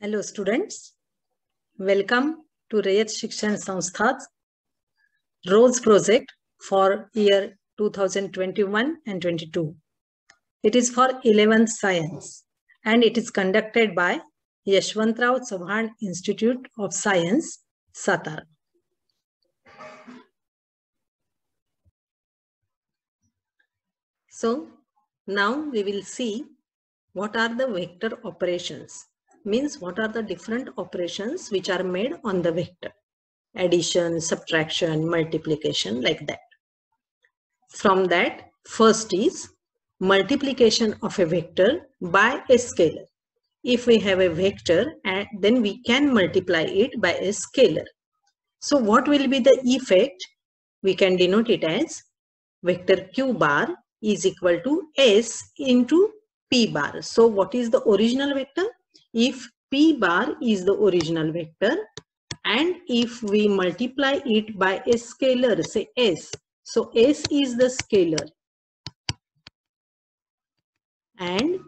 Hello students, welcome to Rayat Shikshan Sanstha's ROSE project for year 2021 and 22. It is for 11th science and it is conducted by Yashwantrao Chavan Institute of Science, Satara. So now we will see what are the vector operations means what are the different operations which are made on the vector? Addition subtraction multiplication like that. From that first is multiplication of a vector by a scalar. If we have a vector and then we can multiply it by a scalar. So what will be the effect? We can denote it as vector q bar is equal to s into p bar. So what is the original vector if p bar is the original vector and if we multiply it by a scalar say s so s is the scalar. And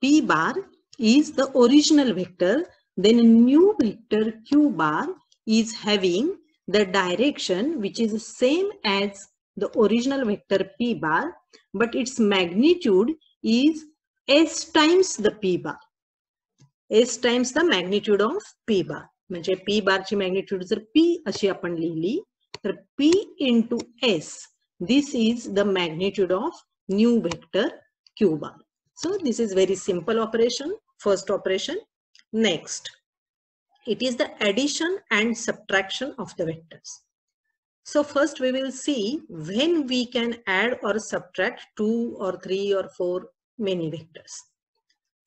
p bar is the original vector then a new vector q bar is having the direction which is the same as the original vector p bar but its magnitude is s times the p bar S times the magnitude of P बार म्हणजे P बारची magnitude जर P अशी आपण लिहिली तर P into S this is the magnitude of new vector Q bar so this is very simple operation first operation next it is the addition and subtraction of the vectors. So first we will see when we can add or subtract two or three or four many vectors.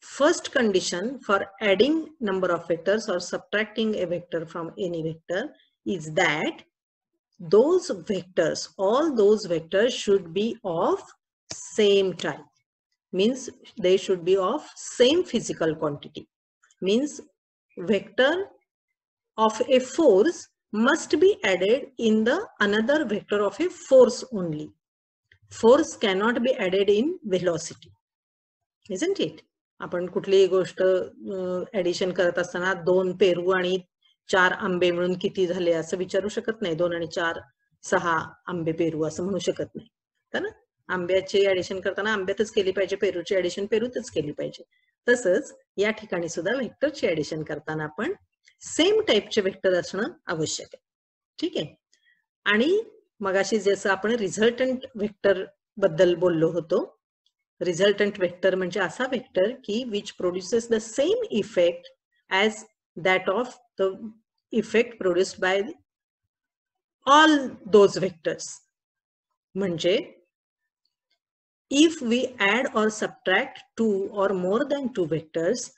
First condition for adding number of vectors or subtracting a vector from any vector is that those vectors, all those vectors should be of same type. Means they should be of same physical quantity. Means vector of a force must be added in the another vector of a force only. Force cannot be added in velocity. Isn't it? आपण कुठलीही गोष्ट addition करत असताना दोन Peru आणि चार आंबे मिळून किती झाले असं विचारू शकत नाही. दोन आणि चार सहा आंबे पेरू असं म्हणू शकत नाही. तर आंब्याचे ऍडिशन करताना आंब्यातच केली पाहिजे पेरूची ऍडिशन पेरूतच केली पाहिजे. तसंच या ठिकाणी सुद्धा व्हेक्टरची ऍडिशन करताना आपण सेम टाईपचे व्हेक्टर असणं आवश्यक आहे. ठीक आहे? आणि मगाशी जसं आपण रिझल्टंट व्हेक्टरबद्दल बोललो होतो रिझल्टंट वेक्टर म्हणजे असा वेक्टर की विच produces the same effect as that of the effect produced by all those vectors म्हणजे if we add or subtract two or more than two vectors,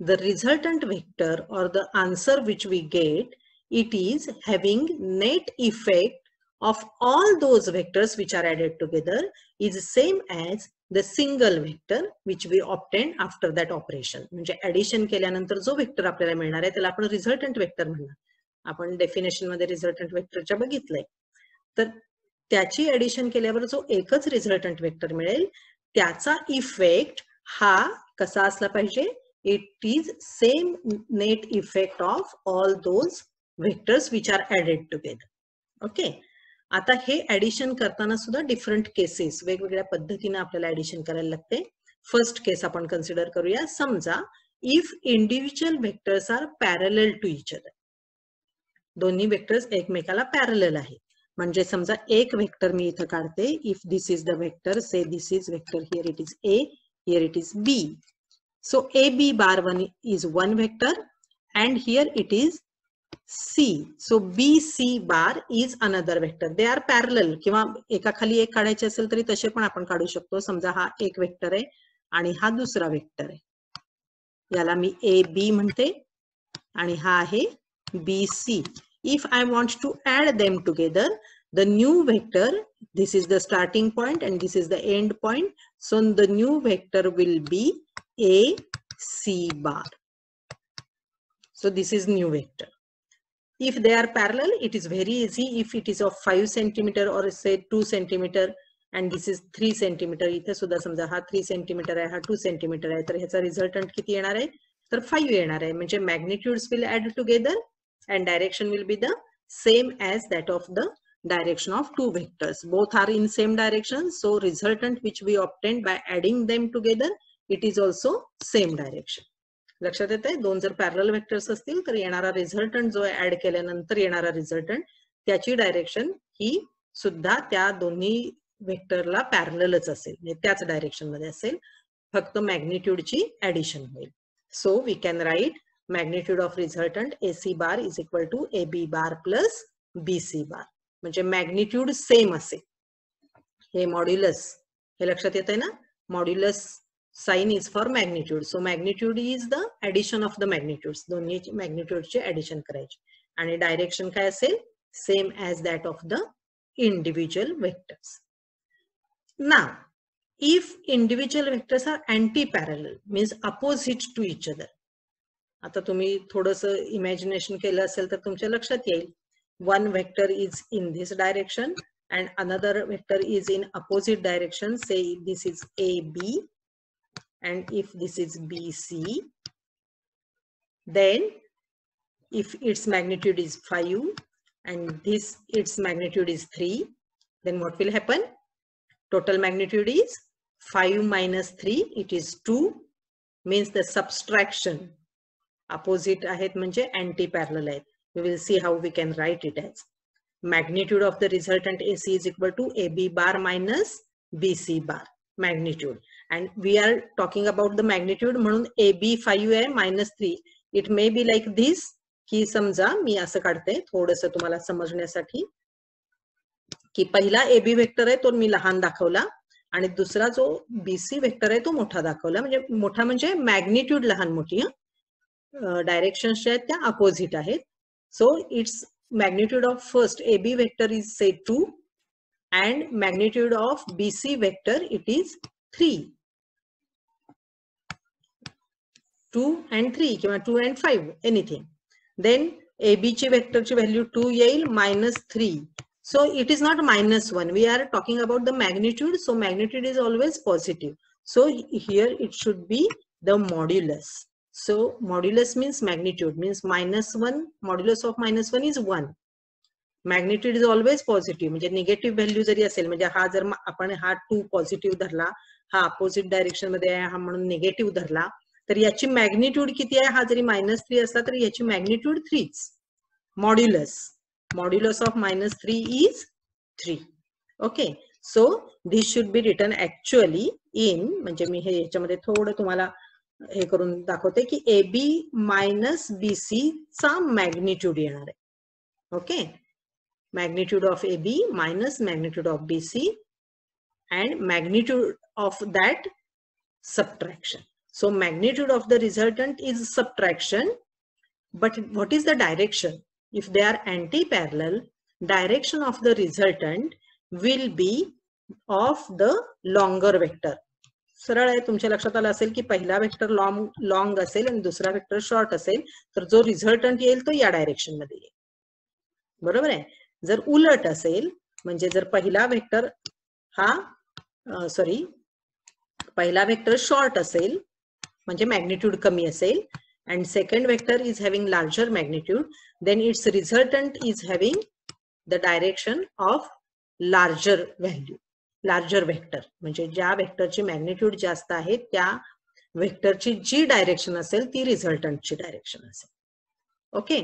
the resultant vector or the answer which we get, it is having net effect of all those vectors which are added together is same as the single vector which we obtain after that operation म्हणजे addition केल्यानंतर जो vector आपल्याला मिळणार आहे त्याला आपण resultant vector म्हणणार. आपण डेफिनेशनमध्ये रिझल्टंट व्हेक्टरच्या बघितलंय. तर त्याची ऍडिशन केल्यावर जो एकच रिझल्टंट व्हेक्टर मिळेल त्याचा इफेक्ट हा कसा असला पाहिजे? It is same net effect of all those vectors which are added together okay आता हे ऍडिशन करताना सुद्धा डिफरंट केसेस वेगवेगळ्या पद्धतीने आपल्याला ऍडिशन लागते. फ़र्स्ट केस आपण कन्सिडर करूया. समजा if individual vectors are parallel to each other दोन्ही व्हेक्टर्स एकमेकाला पॅरल आहे. म्हणजे समजा एक व्हेक्टर मी इथं काढते. If this is the vector say this is vector here it is A here it is B so A B bar one is one vector and here it is C so B C bar is another vector they are parallel किंवा एका खाली एक काढायचे असेल तरी तसे पण आपण काढू शकतो समजा हा एक वेक्टर आहे आणि हा दुसरा वेक्टर आहे याला मी ए बी म्हणते आणि हा आहे B see if I want to add them together the new vector this is the starting point and this is the end point so the new vector will be A C bar so this is new vector if they are parallel it is very easy if it is of 5 centimeter or say 2 centimeter and this is 3 centimeter इथे सुद्धा समजा हा 3 centimeter आहे हा 2 centimeter आहे तर ह्याचा resultant किती येणार आहे तर फाईव्ह येणार आहे म्हणजे मॅग्निट्यूड्स will add together and direction will be the same as that of the direction of two vectors. Both are in same direction. So resultant which we obtained by adding them together, it is also same direction. लक्षात येत आहे दोन जर parallel vectors असतील तर येणारा resultant जो add केल्यानंतर येणारा रिझल्टंट त्याची डायरेक्शन ही सुद्धा त्या दोन्ही वेक्टरला पॅरलच असेल. म्हणजे त्याच डायरेक्शनमध्ये असेल. फक्त मॅग्निट्यूडची ऍडिशन होईल. So we can write magnitude of resultant A C bar is equal to A B bar plus B C bar म्हणजे मॅग्निट्यूड सेम असेल. हे मॉड्युलस हे लक्षात येत आहे ना? Modulus sign is for magnitude so magnitude is the addition of the magnitude दोन्ही मॅग्निट्यूडचे addition करायचे. आणि डायरेक्शन काय असेल? Same as that of the individual vectors ना if individual vectors are anti parallel means opposite to each other आता तुम्ही थोडस इमॅजिनेशन केलं असेल तर तुमच्या लक्षात येईल. One vector is in this direction and another vector is in opposite direction say this is A B and if this is BC, then if its magnitude is 5 and this its magnitude is 3, then what will happen? Total magnitude is 5 minus 3, it is 2, means the subtraction. Opposite ahet manje anti-parallel. We will see how we can write it as. Magnitude of the resultant AC is equal to AB bar minus BC bar magnitude. And we are talking about the magnitude म्हणून A B five आहे minus three it may be like this की समजा मी असं काढते थोडस तुम्हाला समजण्यासाठी. की पहिला एबी व्हेक्टर आहे तो मी लहान दाखवला. आणि दुसरा जो बीसी वेक्टर आहे तो मोठा दाखवला. म्हणजे मोठा म्हणजे मॅग्निट्यूड लहान मोठी डायरेक्शन ज्या आहेत त्या अपोजिट आहेत. So it's magnitude of first AB vector is say two and magnitude of BC vector it is three. Two and three किंवा two and five anything. Then a b ची vector ची value two येईल minus three. So it is not minus one. We are talking about the magnitude. So magnitude is always positive. So here it should be the modulus. So modulus means magnitude means minus 1 modulus of minus 1 is 1. Magnitude is always positive म्हणजे negative value जरी असेल म्हणजे हा जर आपण हा 2 positive धरला हा अपोजिट डायरेक्शनमध्ये आहे हा म्हणून निगेटिव्ह धरला. तर याची मॅग्निट्यूड किती आहे? हा जरी मायनस थ्री असला तर याची magnitude थ्रीच modulus modulus of minus three is three okay so this should be return actually in म्हणजे मी हे याच्यामध्ये थोडं तुम्हाला हे करून दाखवते की A B minus B C चा मॅग्निट्यूड येणार आहे. Okay magnitude of A B minus magnitude of B C and magnitude of that subtraction So magnitude of the resultant is subtraction. But what is the direction? If they are anti-parallel, direction of the resultant will be of the longer vector. सरळ आहे तुमच्या लक्षात आलं असेल की पहिला vector long long असेल आणि दुसरा वेक्टर शॉर्ट असेल तर जो रिझल्टंट येईल तो या डायरेक्शन मध्ये येईल बरोबर आहे जर उलट असेल म्हणजे जर पहिला वेक्टर हा सॉरी पहिला वेक्टर शॉर्ट असेल म्हणजे मॅग्निट्यूड कमी असेल and second vector is having larger magnitude then its resultant is having the direction of larger value larger vector म्हणजे ज्या वेक्टरची मॅग्निट्यूड जास्त आहे त्या वेक्टरची जी डायरेक्शन असेल ती रिझल्टंटची डायरेक्शन असेल. Okay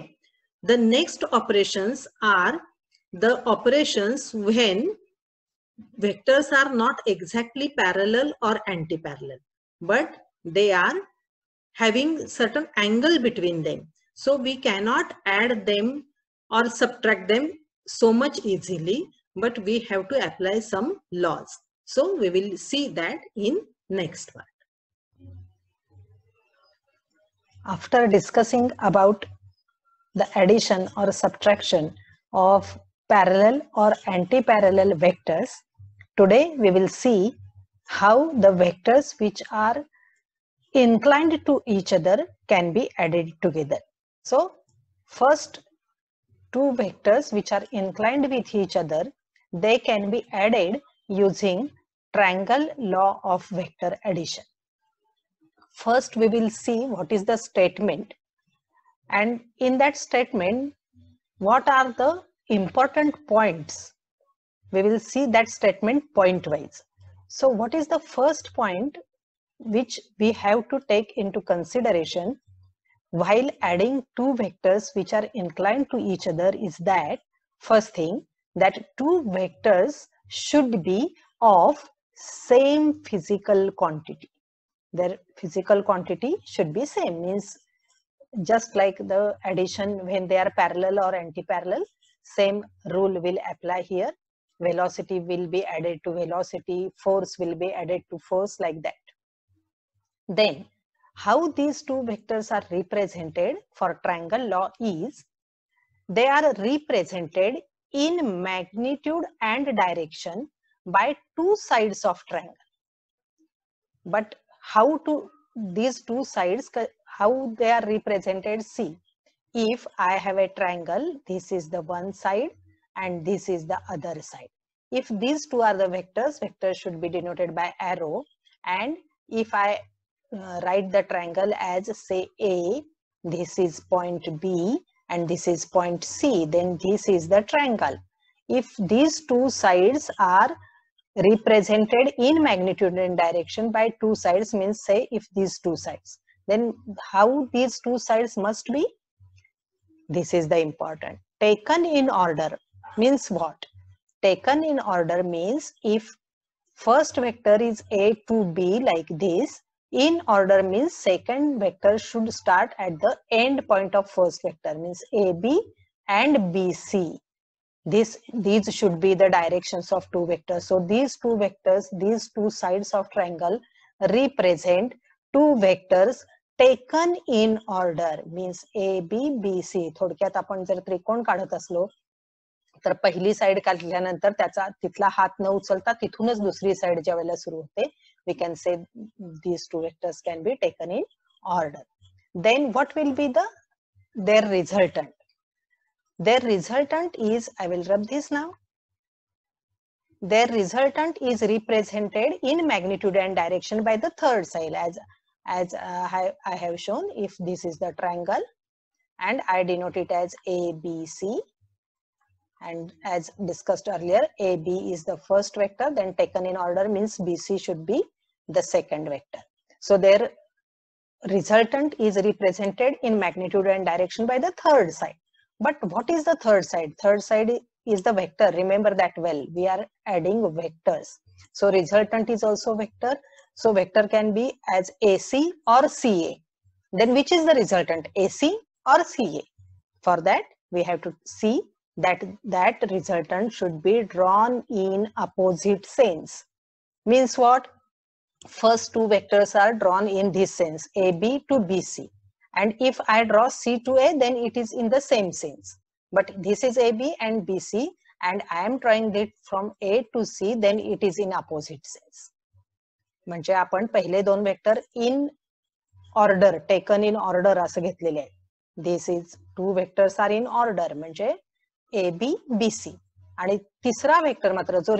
the next operations are the operations when vectors are not exactly parallel or anti-parallel but they are having certain angle between them. So we cannot add them or subtract them so much easily but we have to apply some laws. So we will see that in next part after discussing about the addition or subtraction of parallel or anti-parallel vectors today we will see how the vectors which are inclined to each other can be added together. So first two vectors which are inclined with each other, they can be added using triangle law of vector addition. first we will see what is the statement and in that statement what are the important points we will see that statement point wise so what is the first point which we have to take into consideration while adding two vectors which are inclined to each other is that first thing that two vectors should be of same physical quantity. Their physical quantity should be same means just like the addition when they are parallel or anti-parallel same rule will apply here velocity will be added to velocity force will be added to force like that. Then how these two vectors are represented for triangle law is they are represented in magnitude and direction by two sides of triangle. But how to these two sides how they are represented? See if i have a triangle this is the one side and this is the other side. If these two are the vectors vectors should be denoted by arrow. And if i uh, write the triangle as say a this is point b and this is point c then this is the triangle. If these two sides are represented in magnitude and direction by two sides means say if these two sides then how these two sides must be? This is the important. Taken in order means what taken in order means if first vector is a to b like this in order means second vector should start at the end point of first vector means ab and bc this these should be the directions of two vectors so these two vectors these two sides of triangle represent two vectors taken in order means a b b c थोडक्यात आपण जर त्रिकोण काढत असलो तर पहिली side काढल्यानंतर त्याचा तिथला हात न उचलता तिथूनच दुसरी साइड ज्या वेळेला सुरू होते we can say these two vectors can be taken in order then what will be the their resultant their resultant is, I will rub this now. Their resultant is represented in magnitude and direction by the third side as, as uh, I, I have shown if this is the triangle and I denote it as ABC and as discussed earlier AB is the first vector then taken in order means BC should be the second vector. So their resultant is represented in magnitude and direction by the third side. But what is the third side? Third side is the vector. Remember that well. We are adding vectors. So resultant is also vector. So vector can be as AC or CA. Then which is the resultant? AC or CA? For that, we have to see that that resultant should be drawn in opposite sense. Means what? First two vectors are drawn in this sense, AB to BC and if I draw C to A then it is in the same sense but this is AB and BC and I am drawing it from A to C then it is in opposite sense म्हणजे आपण पहिले दोन vector in order taken in order असं घेतलेले आहे this is two vectors are in order म्हणजे A B B सी तिसरा vector मात्र जो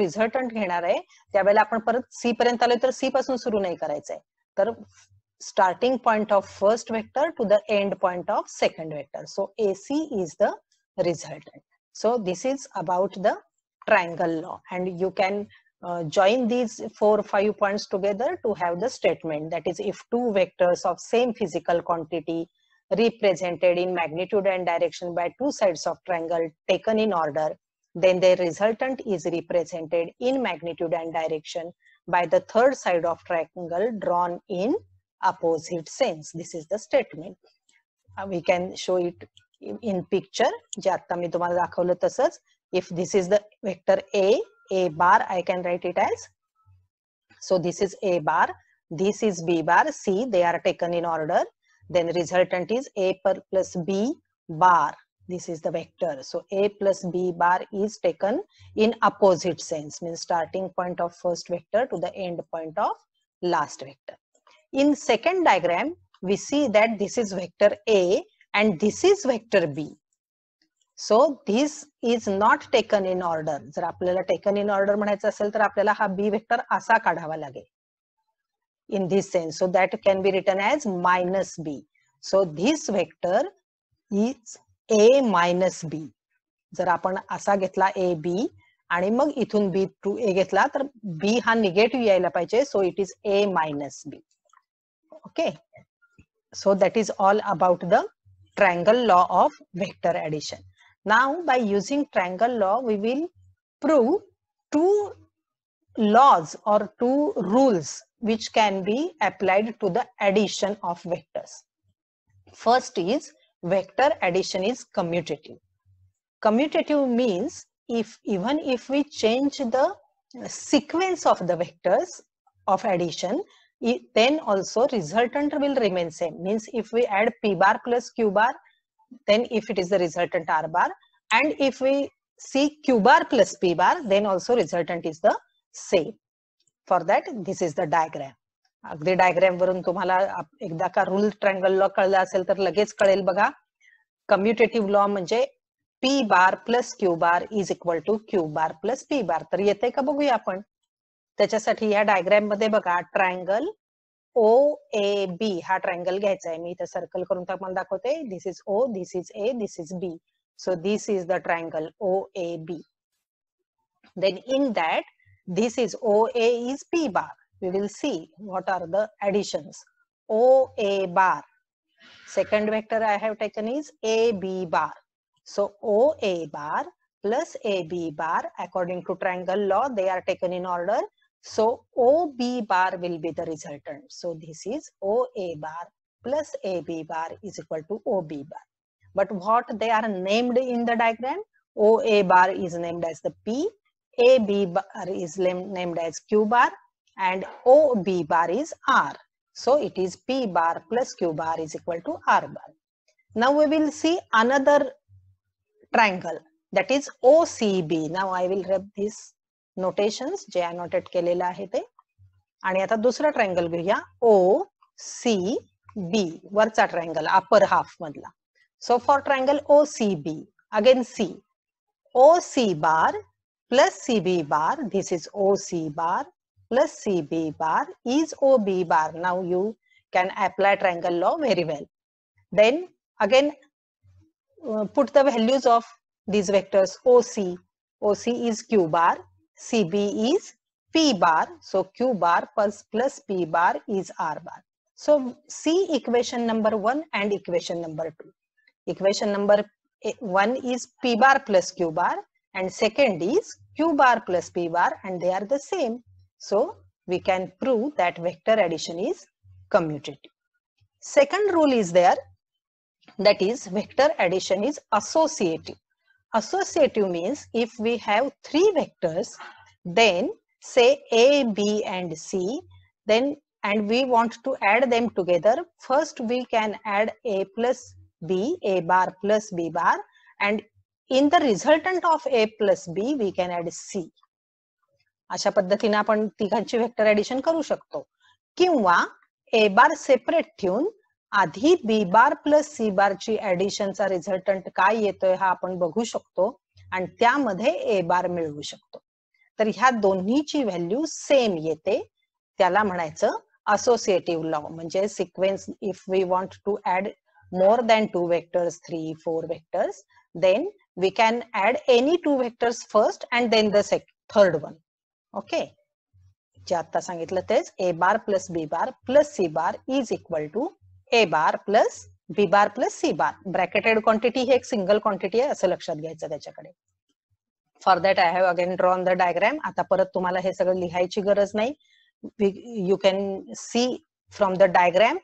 आहे त्यावेळेला आपण परत सी पर्यंत आलो तर सी पासून सुरू नाही तर starting point of first vector to the end point of second vector. So AC is the resultant. So this is about the triangle law and you can uh, join these four or five points together to have the statement that is if two vectors of same physical quantity represented in magnitude and direction by two sides of triangle taken in order then the resultant is represented in magnitude and direction by the third side of triangle drawn in opposite sense. This is the statement. Uh, we can show it in picture. If this is the vector A, A bar, I can write it as. So this is A bar, this is B bar, C, they are taken in order. Then resultant is A plus B bar. This is the vector. So A plus B bar is taken in opposite sense, means starting point of first vector to the end point of last vector. In second diagram, we see that this is vector A and this is vector B. So this is not taken in order. जर आपल्याला taken in order म्हणायचं असेल तर आपल्याला हा B vector असा काढावा लागेल. in this sense. So that can be written as minus b. So this vector is a minus b. जर आपण असा घेतला ए बी आणि मग इथून बी टू ए घेतला तर बी हा निगेटिव्ह यायला पाहिजे so it is A minus B okay so that is all about the triangle law of vector addition. Now by using triangle law we will prove two laws or two rules which can be applied to the addition of vectors. First is vector addition is commutative. Commutative means if even if we change the sequence of the vectors of addition, it, then also resultant will remain same. Means if we add p bar plus q bar, then if it is the resultant r bar, and if we see q bar plus p bar, then also resultant is the same. For that this is the diagram. अगदी diagram वरून तुम्हाला एकदा का rule triangle law कळला असेल तर लगेच कळेल बघा. कम्युटेटिव्ह लॉ म्हणजे P bar plus Q bar is equal to Q bar plus P bar. तर येते का बघूया आपण? त्याच्यासाठी या डायग्रॅममध्ये बघा ट्रायंगल ओ ए बी हा ट्रायंगल घ्यायचा आहे. मी इथे सर्कल करून तुम्हाला दाखवते. This is O this is A this is B so this is the triangle O A B then in that this is OA is P bar. We will see what are the additions. OA bar. Second vector I have taken is AB bar. So OA bar plus AB bar according to triangle law they are taken in order. So OB bar will be the resultant. So this is OA bar plus AB bar is equal to OB bar. But what they are named in the diagram? OA bar is named as the P AB bar is named as Q bar and OB bar is R. So it is P bar plus Q bar is equal to R bar. Now we will see another triangle that is OCB. Now I will rub these notations जे annotate केलेलं आहे ते आणि आता दुसरा triangle घेऊया O C B वरचा triangle upper half मधला so for triangle O C be again C O C bar plus CB bar, this is OC bar plus CB bar is OB bar. Now you can apply triangle law very well. Then again uh, put the values of these vectors OC. OC is Q bar, CB is P bar. So Q bar plus, plus P bar is R bar. So see equation number one and equation number two. Equation number one is P bar plus Q bar and second is q bar plus p bar and they are the same. So we can prove that vector addition is commutative. Second rule is there that is vector addition is associative. Associative means if we have three vectors then say a, b and c then and we want to add them together first we can add a plus b, a bar plus b bar and in the resultant of A plus B we can add C अशा पद्धतीने आपण तिघांची vector addition करू शकतो. किंवा ए बार separate ठेवून आधी B bar plus C बारची ऍडिशनचा रिझल्टंट काय येतोय हा आपण बघू शकतो. आणि त्यामध्ये ए बार मिळवू शकतो. तर ह्या दोन्हीची व्हॅल्यू सेम येते. त्याला म्हणायचं असोसिएटिव्ह लॉ म्हणजे sequence if we want to add more than two vectors three four vectors then we can add any two vectors first and then the third one. Okay. जे आता सांगितलं तेच A bar plus B bar plus C bar is equal to A bar plus B bar plus C bar bracketed quantity ही एक single quantity आहे असं लक्षात घ्यायचं त्याच्याकडे. For that I have again drawn the diagram आता परत तुम्हाला हे सगळं लिहायची गरज नाही. You can see from the diagram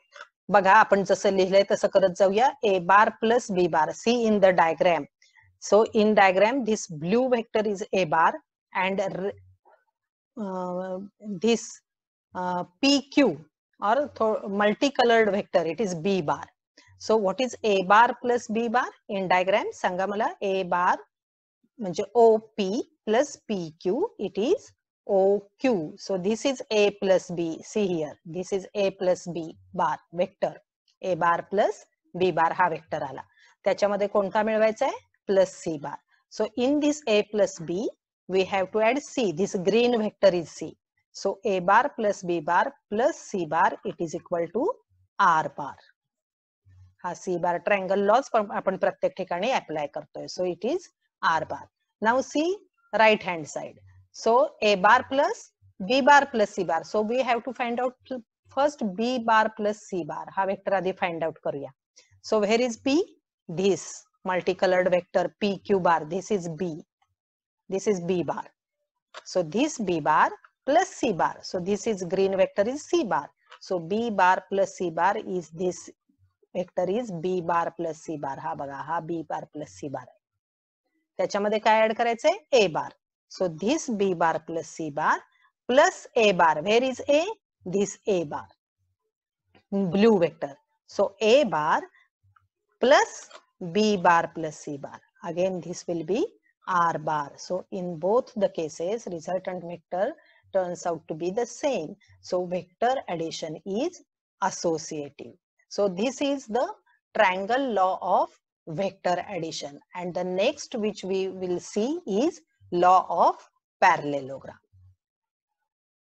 बघा आपण जसं लिहिलंय तसं करत जाऊया. A bar plus B bar C in the diagram So in diagram, this blue vector is A bar and uh, this uh, PQ or multicolored vector it is b bar so what is a bar plus b bar in diagram सांगा मला a bar म्हणजे op plus pq it is oq so this is a plus b see here this is a plus b bar vector a bar plus b bar हा vector आला त्याच्यामध्ये कोणता मिळवायचा आहे plus C bar so in this a plus b we have to add c this green vector is c So A bar plus B bar plus C bar, it is equal to R bar. हा सी बार triangle laws आपण प्रत्येक ठिकाणी apply करतोय सो it is are bar now see right hand side so A bar plus B bar plus C bar so we have to find out first B bar plus C बार हा vector आधी find out करूया सो where is P this multi coloured vector P Q bar this is B this is b bar so this b bar plus c bar so this is green vector is c bar so b bar plus c bar is this vector is b bar plus c bar हा बघा हा b bar plus c bar आहे त्याच्यामध्ये काय add करायचंय a bar so this b bar plus c bar plus a bar where is a this a bar blue vector so a bar plus b bar plus c bar again this will be r bar. So in both the cases, resultant vector turns out to be the same. So vector addition is associative. So this is the triangle law of vector addition. And the next which we will see is law of parallelogram.